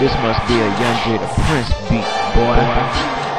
This must be a Young Jada Prince beat, boy.